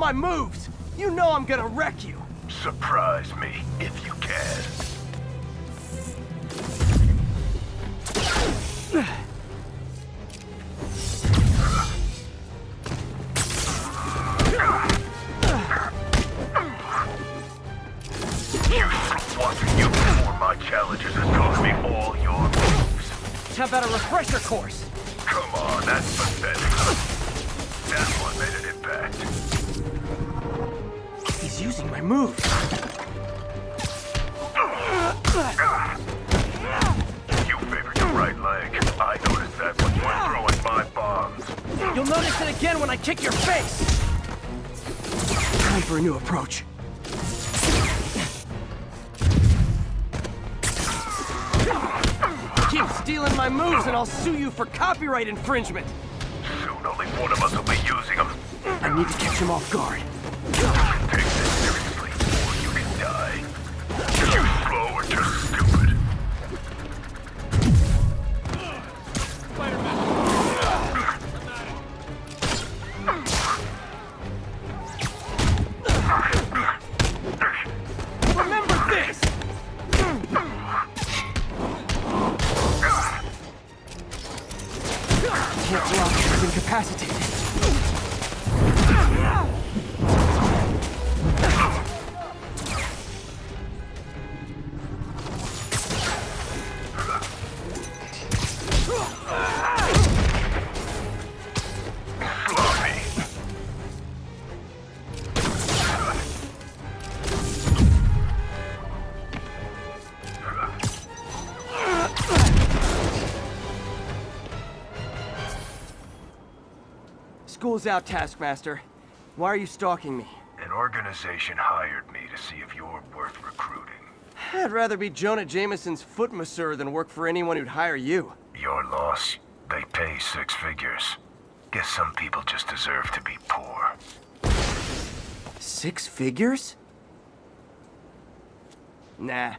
my moves! You know I'm gonna wreck you! Surprise me, if you can. Watching you perform my challenges has taught me all your moves. How about a refresher course? Come on, He's using my moves. You favored your right leg. I noticed that when you were throwing my bombs. You'll notice it again when I kick your face! Time for a new approach. Keep stealing my moves and I'll sue you for copyright infringement! Soon only one of us will be using them. I need to catch him off guard. Can't block, he's incapacitated. Sloppy. School's out, Taskmaster. Why are you stalking me? An organization hired me to see if you're worth recruiting. I'd rather be Jonah Jameson's foot masseur than work for anyone who'd hire you. Your loss, they pay six figures. Guess some people just deserve to be poor. Six figures? Nah,